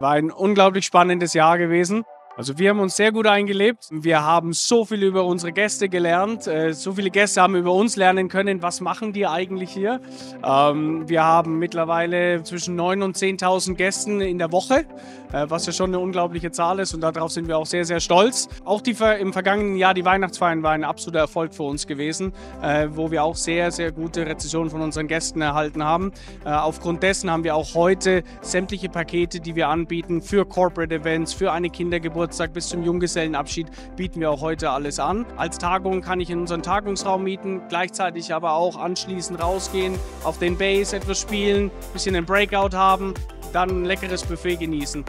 War ein unglaublich spannendes Jahr gewesen. Also wir haben uns sehr gut eingelebt. Wir haben so viel über unsere Gäste gelernt. Äh, so viele Gäste haben über uns lernen können. Was machen die eigentlich hier? Ähm, wir haben mittlerweile zwischen 9.000 und 10.000 Gästen in der Woche, äh, was ja schon eine unglaubliche Zahl ist. Und darauf sind wir auch sehr, sehr stolz. Auch die, im vergangenen Jahr, die Weihnachtsfeiern, waren ein absoluter Erfolg für uns gewesen, äh, wo wir auch sehr, sehr gute Rezessionen von unseren Gästen erhalten haben. Aufgrund dessen haben wir auch heute sämtliche Pakete, die wir anbieten für Corporate Events, für eine Kindergeburt, Geburtstag bis zum Junggesellenabschied bieten wir auch heute alles an. Als Tagung kann ich in unseren Tagungsraum mieten, gleichzeitig aber auch anschließend rausgehen, auf den Base etwas spielen, ein bisschen einen Breakout haben, dann ein leckeres Buffet genießen.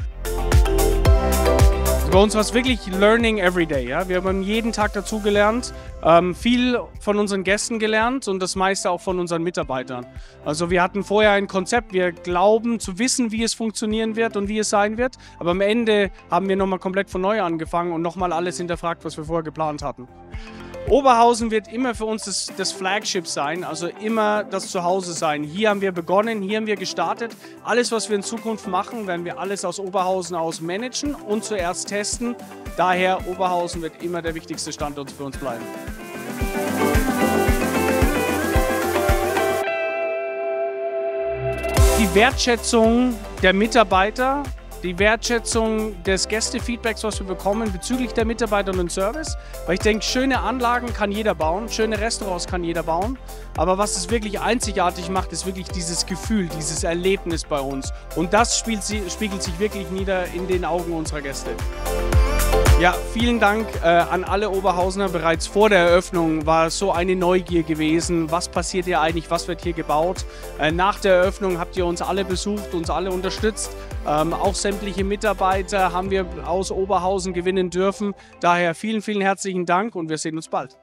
Bei uns war es wirklich Learning every day. Ja? Wir haben jeden Tag dazugelernt, ähm, viel von unseren Gästen gelernt und das meiste auch von unseren Mitarbeitern. Also wir hatten vorher ein Konzept, wir glauben zu wissen, wie es funktionieren wird und wie es sein wird, aber am Ende haben wir nochmal komplett von neu angefangen und nochmal alles hinterfragt, was wir vorher geplant hatten. Oberhausen wird immer für uns das, das, Flagship sein, also immer das Zuhause sein. Hier haben wir begonnen, hier haben wir gestartet. Alles, was wir in Zukunft machen, werden wir alles aus Oberhausen aus managen und zuerst testen. Daher Oberhausen wird immer der wichtigste Standort für uns bleiben. Die Wertschätzung der Mitarbeiter die Wertschätzung des Gästefeedbacks, was wir bekommen bezüglich der Mitarbeiter und Service. Weil ich denke, schöne Anlagen kann jeder bauen, schöne Restaurants kann jeder bauen. Aber was es wirklich einzigartig macht, ist wirklich dieses Gefühl, dieses Erlebnis bei uns. Und das spiegelt sich wirklich nieder in den Augen unserer Gäste. Ja, vielen Dank äh, an alle Oberhausener. Bereits vor der Eröffnung war so eine Neugier gewesen. Was passiert hier eigentlich? Was wird hier gebaut? Äh, nach der Eröffnung habt ihr uns alle besucht, uns alle unterstützt. Ähm, auch sämtliche Mitarbeiter haben wir aus Oberhausen gewinnen dürfen. Daher vielen, vielen herzlichen Dank und wir sehen uns bald.